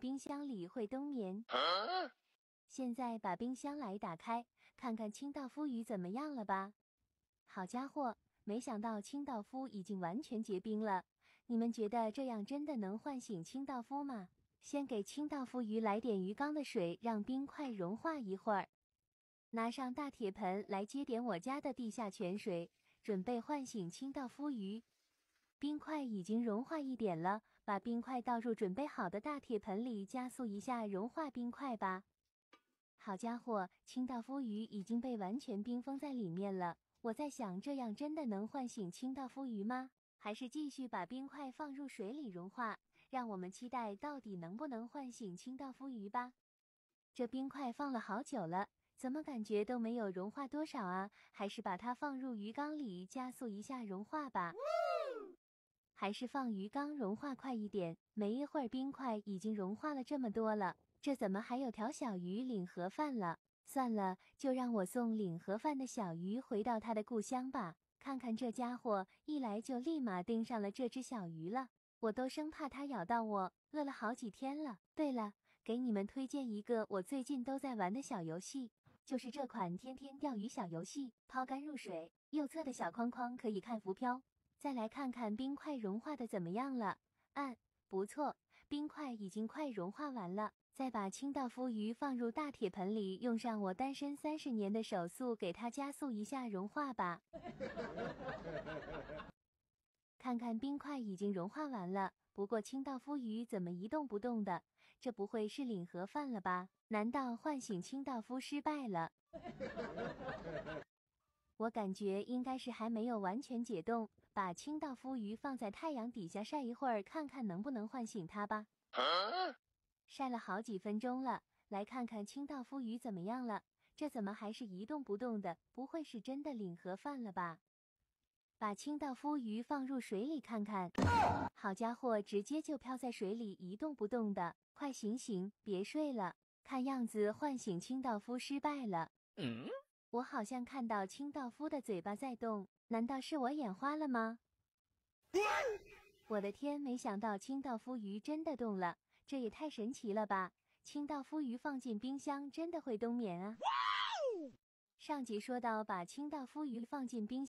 冰箱里会冬眠。现在把冰箱来打开，看看清道夫鱼怎么样了吧？好家伙，没想到清道夫已经完全结冰了。你们觉得这样真的能唤醒清道夫吗？先给清道夫鱼来点鱼缸的水，让冰块融化一会儿。拿上大铁盆来接点我家的地下泉水，准备唤醒清道夫鱼。冰块已经融化一点了，把冰块倒入准备好的大铁盆里，加速一下融化冰块吧。好家伙，清道夫鱼已经被完全冰封在里面了。我在想，这样真的能唤醒清道夫鱼吗？还是继续把冰块放入水里融化？让我们期待到底能不能唤醒清道夫鱼吧。这冰块放了好久了，怎么感觉都没有融化多少啊？还是把它放入鱼缸里加速一下融化吧。还是放鱼缸融化快一点。没一会儿，冰块已经融化了这么多了，这怎么还有条小鱼领盒饭了？算了，就让我送领盒饭的小鱼回到它的故乡吧。看看这家伙，一来就立马盯上了这只小鱼了，我都生怕它咬到我。饿了好几天了。对了，给你们推荐一个我最近都在玩的小游戏，就是这款天天钓鱼小游戏。抛竿入水，右侧的小框框可以看浮漂。再来看看冰块融化的怎么样了？嗯，不错，冰块已经快融化完了。再把清道夫鱼放入大铁盆里，用上我单身三十年的手速，给它加速一下融化吧。看看冰块已经融化完了，不过清道夫鱼怎么一动不动的？这不会是领盒饭了吧？难道唤醒清道夫失败了？我感觉应该是还没有完全解冻。把清道夫鱼放在太阳底下晒一会儿，看看能不能唤醒它吧。晒了好几分钟了，来看看清道夫鱼怎么样了？这怎么还是一动不动的？不会是真的领盒饭了吧？把清道夫鱼放入水里看看。好家伙，直接就漂在水里一动不动的。快醒醒，别睡了！看样子唤醒清道夫失败了。嗯，我好像看到清道夫的嘴巴在动。难道是我眼花了吗？我的天，没想到清道夫鱼真的动了，这也太神奇了吧！清道夫鱼放进冰箱真的会冬眠啊？上集说到把清道夫鱼放进冰。